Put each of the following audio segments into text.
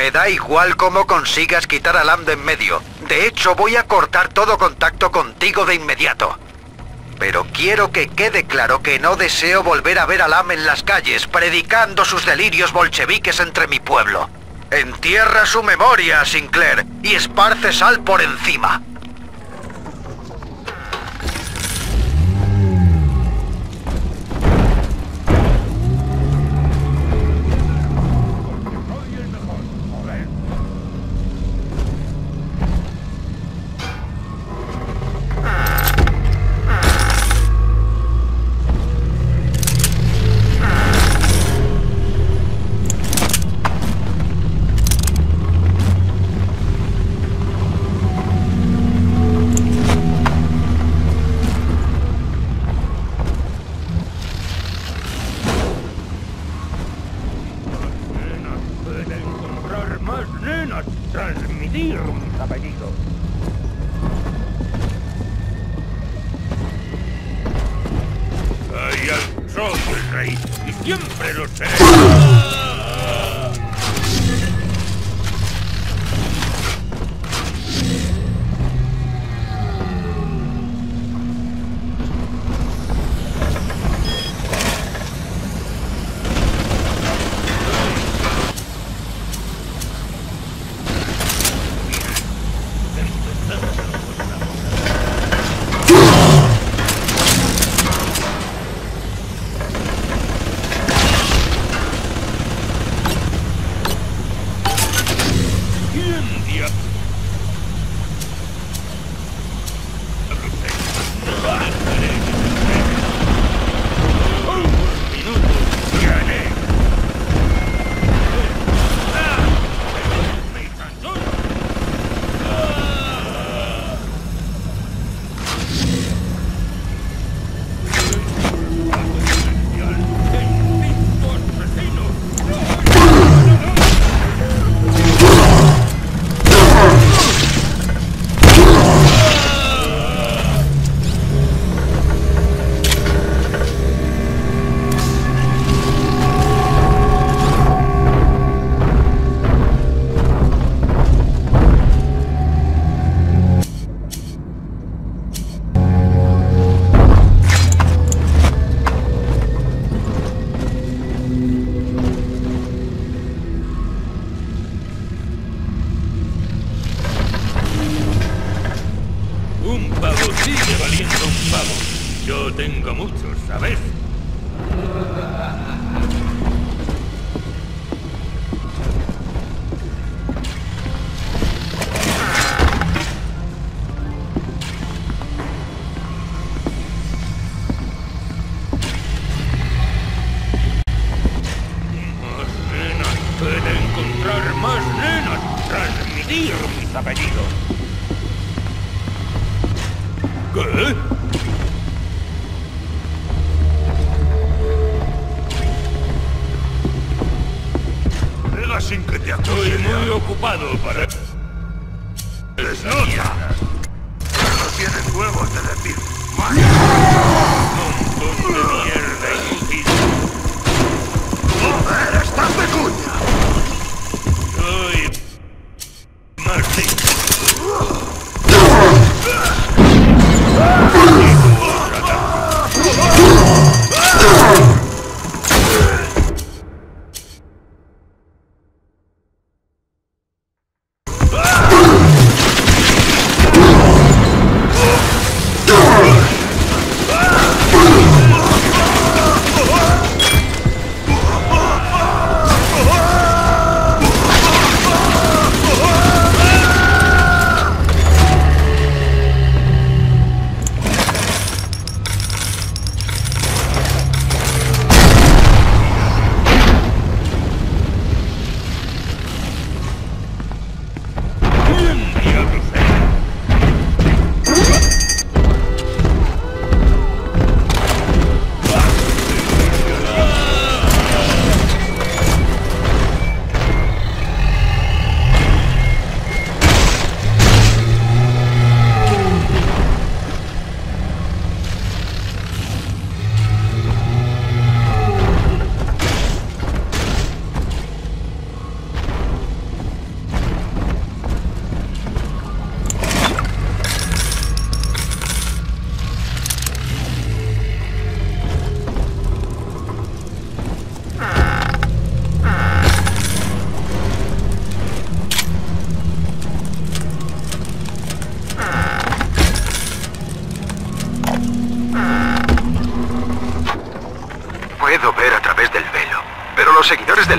Me da igual cómo consigas quitar a Lam de en medio. De hecho, voy a cortar todo contacto contigo de inmediato. Pero quiero que quede claro que no deseo volver a ver a Lam en las calles, predicando sus delirios bolcheviques entre mi pueblo. Entierra su memoria, Sinclair, y esparce sal por encima.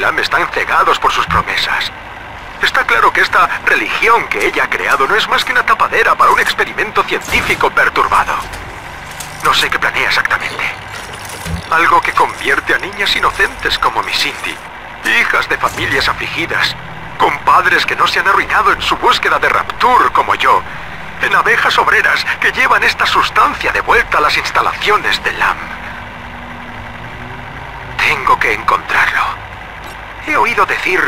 Seguidores del Lam están cegados por sus promesas. Está claro que esta religión que ella ha creado no es más que una tapadera para un experimento científico perturbado. No sé qué planea exactamente. Algo que convierte a niñas inocentes como mi Cindy, hijas de familias afligidas, con padres que no se han arruinado en su búsqueda de rapture como yo, en abejas obreras que llevan esta sustancia de vuelta a las instalaciones del LAM. Tengo que encontrarlo. He oído decir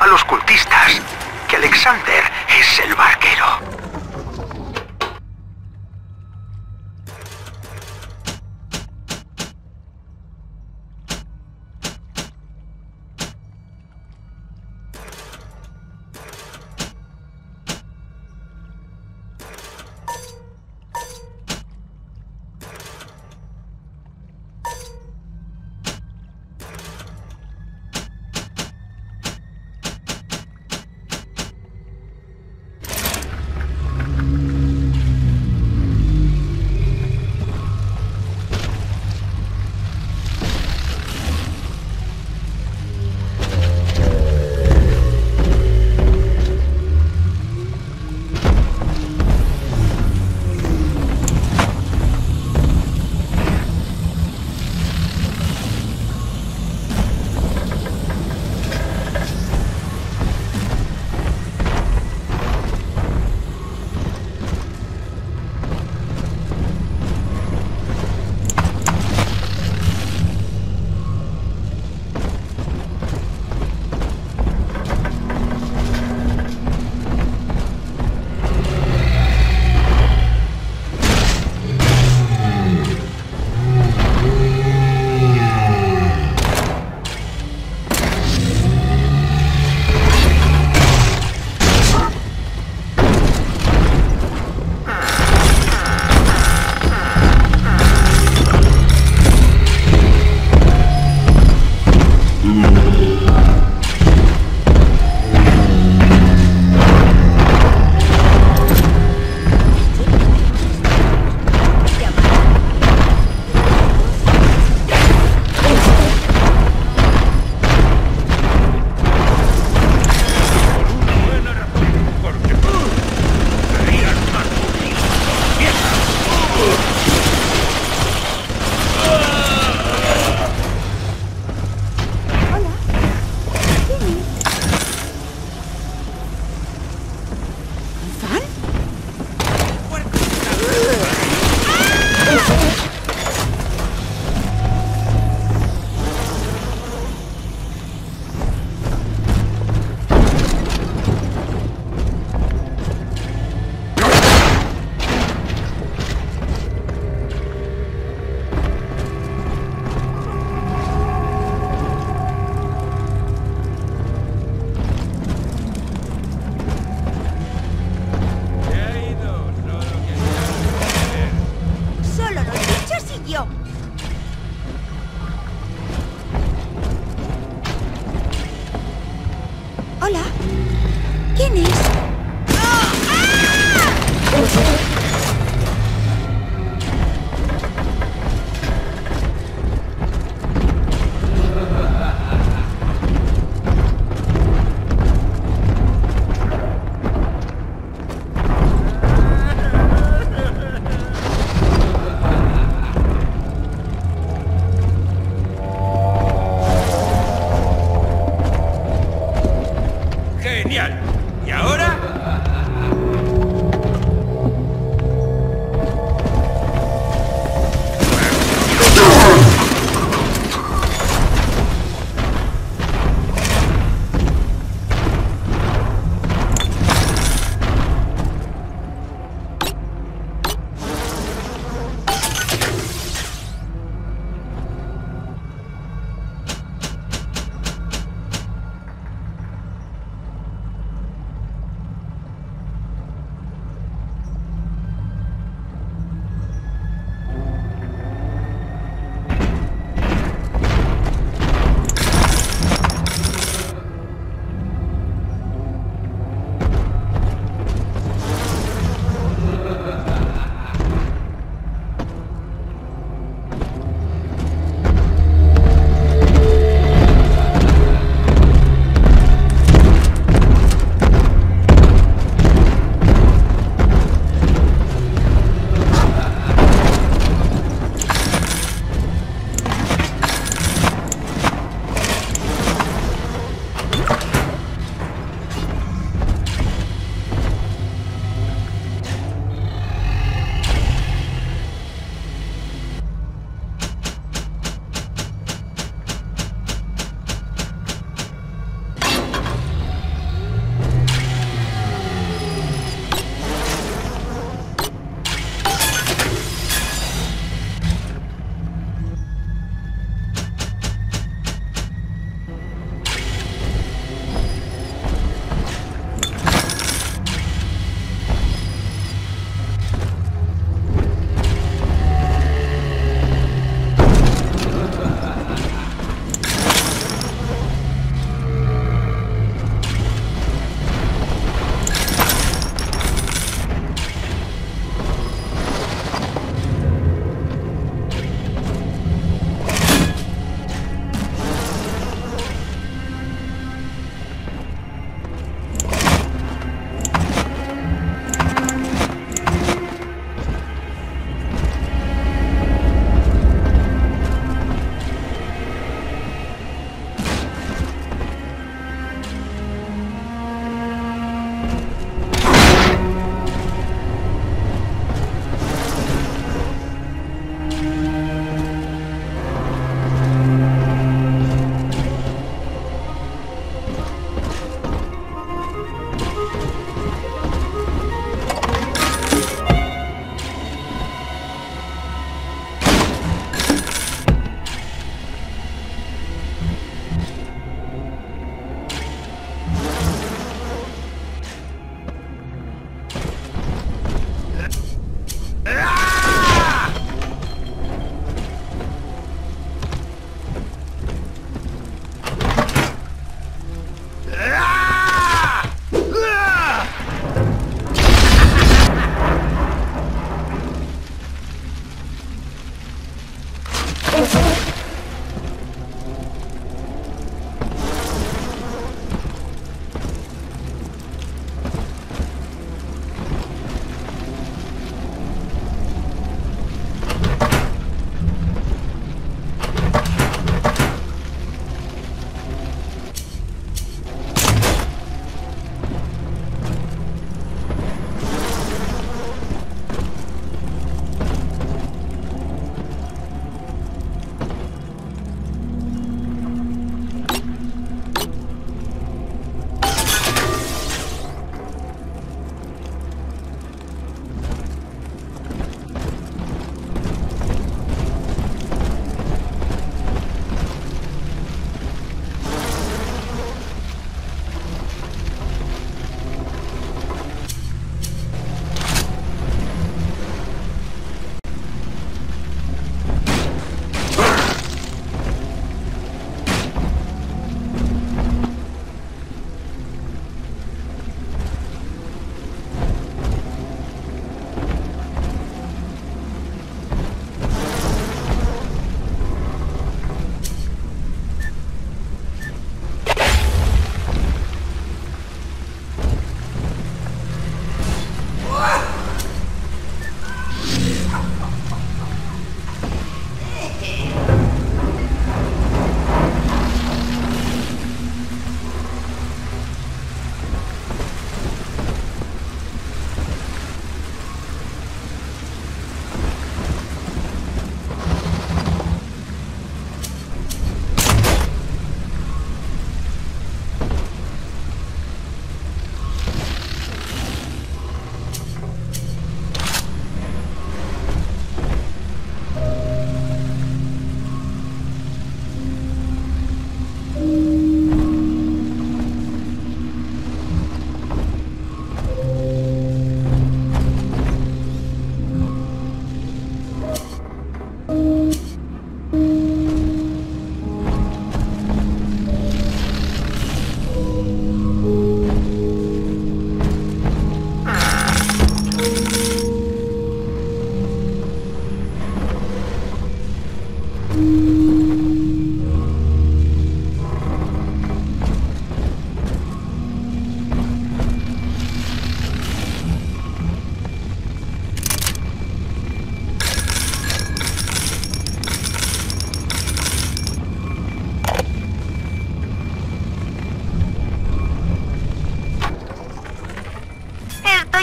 a los cultistas que Alexander es el barquero.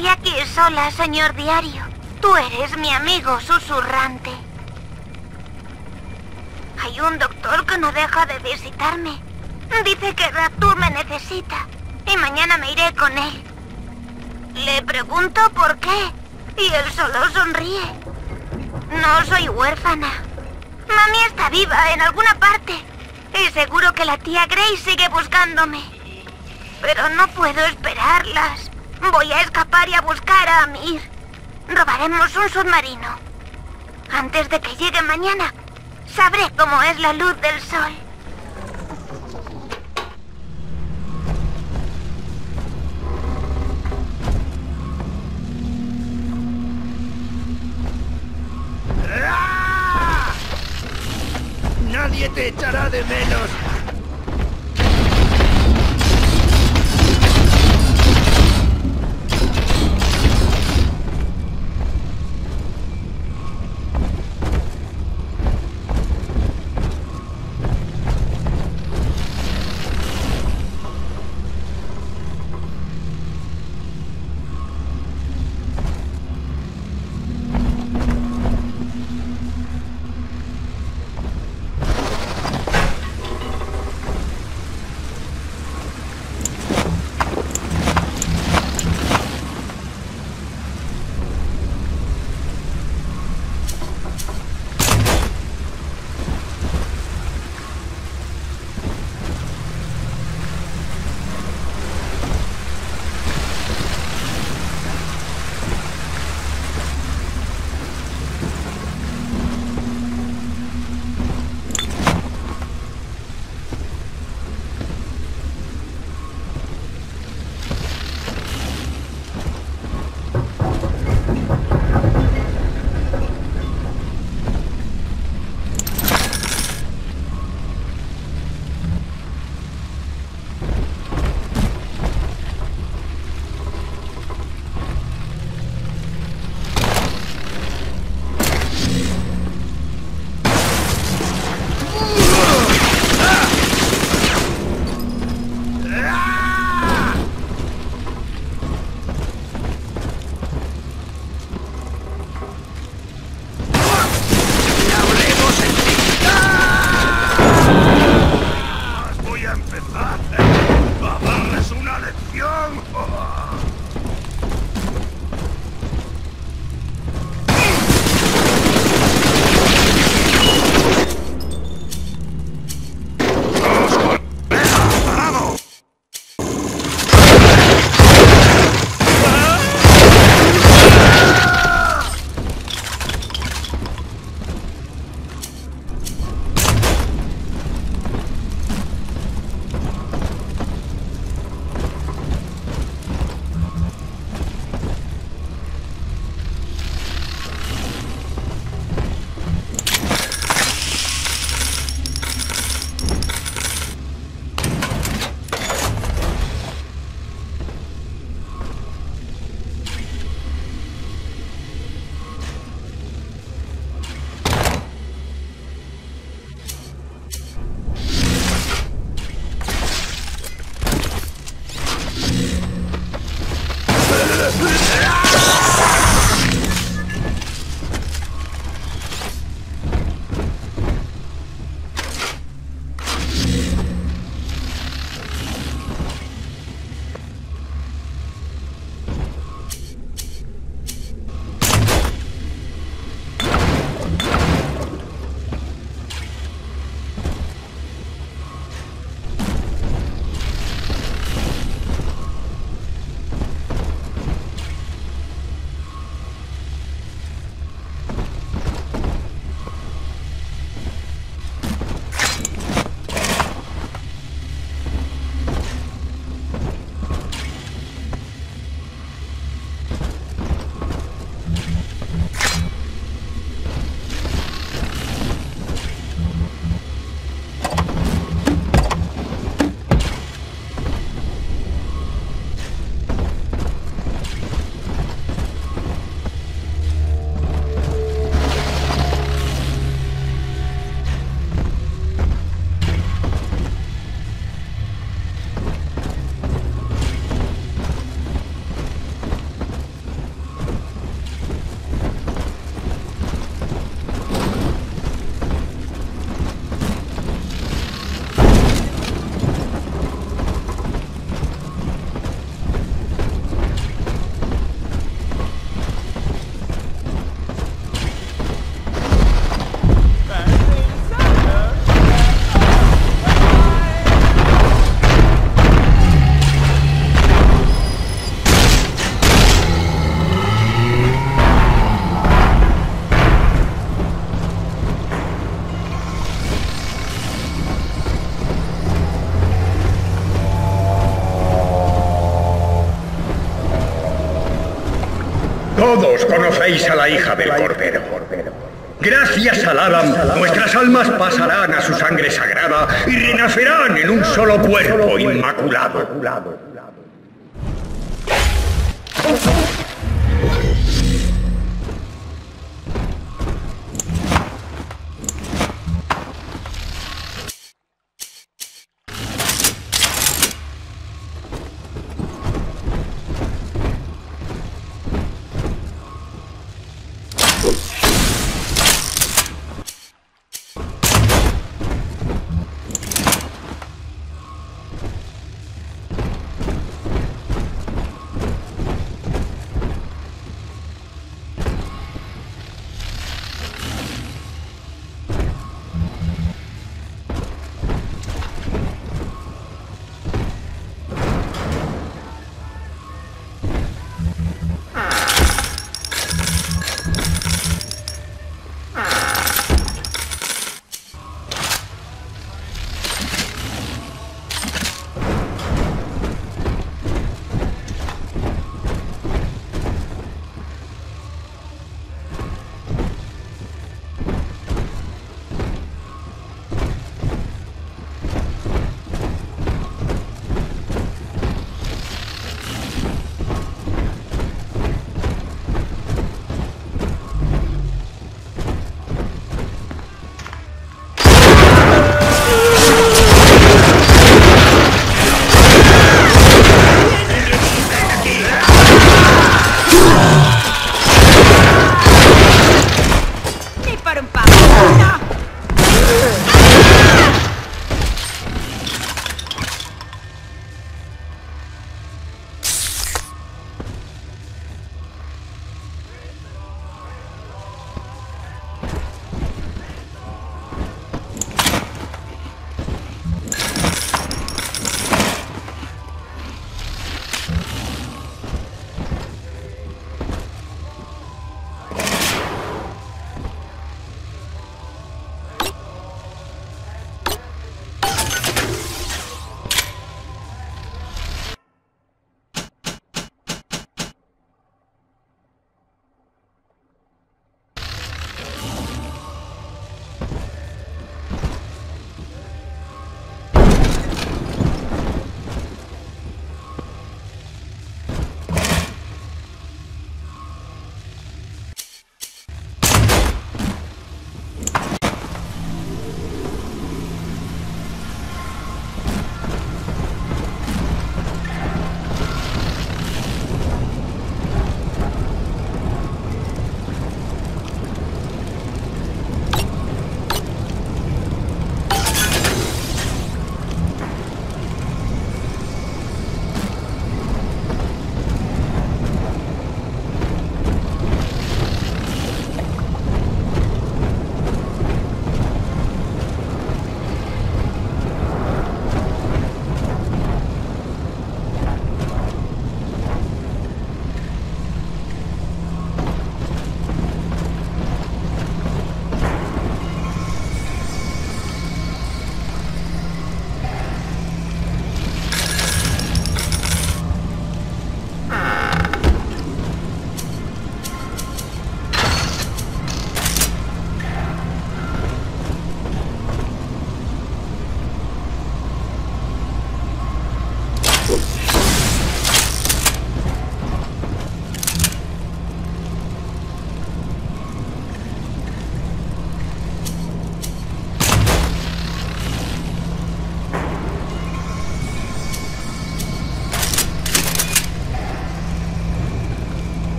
Estoy aquí sola, señor diario. Tú eres mi amigo susurrante. Hay un doctor que no deja de visitarme. Dice que Rapture me necesita y mañana me iré con él. Le pregunto por qué y él solo sonríe. No soy huérfana. Mami está viva en alguna parte y seguro que la tía Grace sigue buscándome. Pero no puedo esperarlas. Voy a escapar y a buscar a Amir. Robaremos un submarino. Antes de que llegue mañana, sabré cómo es la luz del sol. Nadie te echará de menos. Conocéis a la hija del Cordero. Gracias al Adam, nuestras almas pasarán a su sangre sagrada y renacerán en un solo cuerpo inmaculado.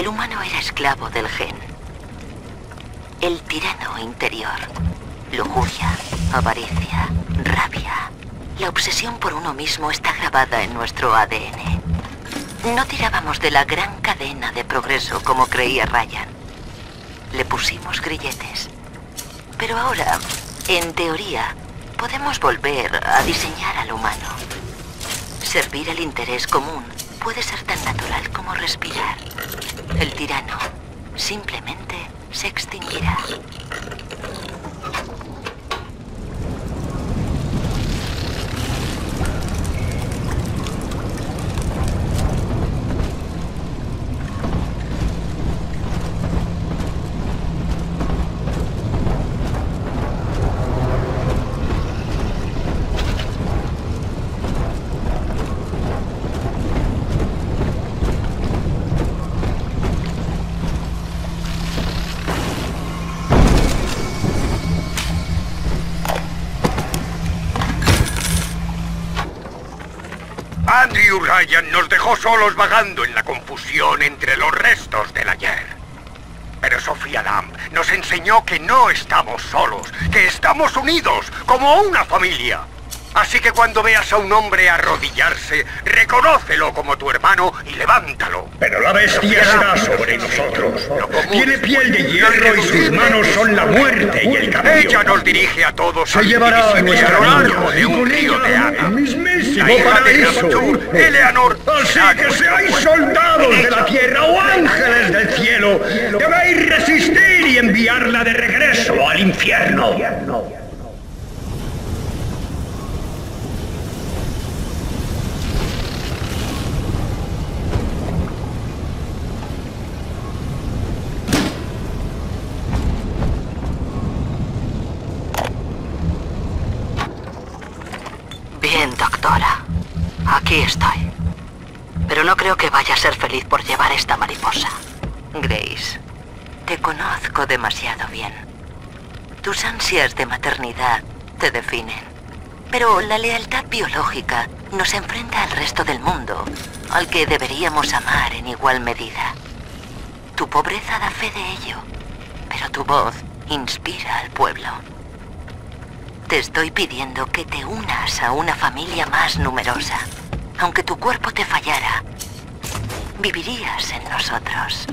El humano era esclavo del gen. El tirano interior. Lujuria, avaricia, rabia. La obsesión por uno mismo está grabada en nuestro ADN. No tirábamos de la gran cadena de progreso como creía Ryan. Le pusimos grilletes. Pero ahora, en teoría, podemos volver a diseñar al humano. Servir el interés común puede ser tan natural como respirar. El tirano simplemente se extinguirá. Andrew Ryan nos dejó solos vagando en la confusión entre los restos del ayer. Pero Sofía Lamb nos enseñó que no estamos solos, que estamos unidos, como una familia. Así que cuando veas a un hombre arrodillarse, reconócelo como tu hermano y levántalo. Pero la bestia está sobre nosotros. Tiene piel de hierro y sus manos son la muerte y el cambio. Ella nos dirige a todos Se llevará a niña largo de un río de agua. mismísimo paraíso. Eleanor, Así que seáis soldados de la tierra o ángeles del cielo, debéis resistir y enviarla de regreso al infierno. Bien, doctora. Aquí estoy. Pero no creo que vaya a ser feliz por llevar esta mariposa. Grace, te conozco demasiado bien. Tus ansias de maternidad te definen. Pero la lealtad biológica nos enfrenta al resto del mundo, al que deberíamos amar en igual medida. Tu pobreza da fe de ello, pero tu voz inspira al pueblo. Te estoy pidiendo que te unas a una familia más numerosa. Aunque tu cuerpo te fallara, vivirías en nosotros.